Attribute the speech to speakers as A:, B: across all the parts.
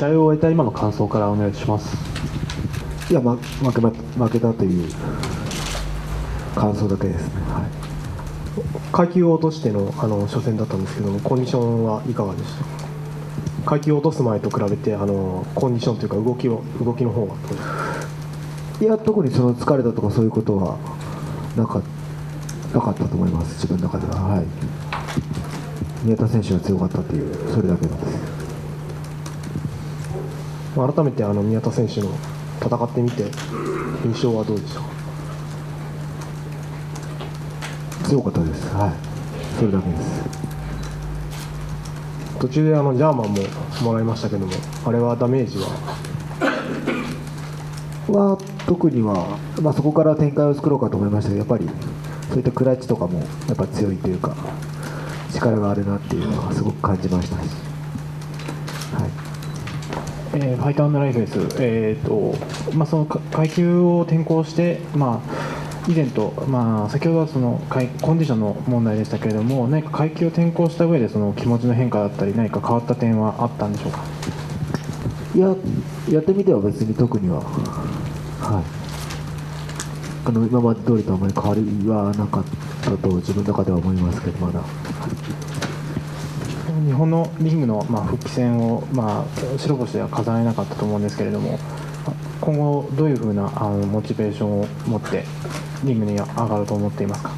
A: 試合を終えた今の感想からお願いします。
B: いや、ま、負けま負けたという感想だけですね、はい、
C: 階級を落としてのあの初戦だったんですけども、コンディションはいかがでした？階級を落とす前と比べてあのコンディションというか動きを動きの方はどうですか？
B: いや、特にその疲れたとかそういうことはなかなかったと思います、自分の中では。はい、宮田選手が強かったという、それだけです。
C: 改めてあの宮田選手の戦ってみて印象はどうでしたか？
B: 強かったです、はい、それだけです。
C: 途中であのジャーマンももらいましたけどもあれはダメージは？
B: は特には、まあ、そこから展開を作ろうかと思いましたけど、やっぱりそういったクラッチとかもやっぱ強いというか、力があるなっていうのはすごく感じましたし。
D: えーファイターライフです、えーとまあ、その階級を転向して、まあ、以前と、まあ、先ほどはそのコンディションの問題でしたけれども、何か階級を転向した上でその気持ちの変化だったり、何か変わった点はあったんでしょうか？
B: いや、やってみては別に特には、はい、あの今まで通りとあまり変わりはなかったと自分の中では思いますけど、まだ。
D: 日本のリングの、まあ、復帰戦を、まあ、白星では飾れなかったと思うんですけれども、今後、どういうふうなあのモチベーションを持って、リングに上がると思っていますか？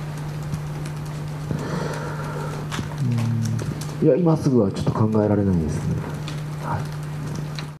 B: いや、今すぐはちょっと考えられないですね。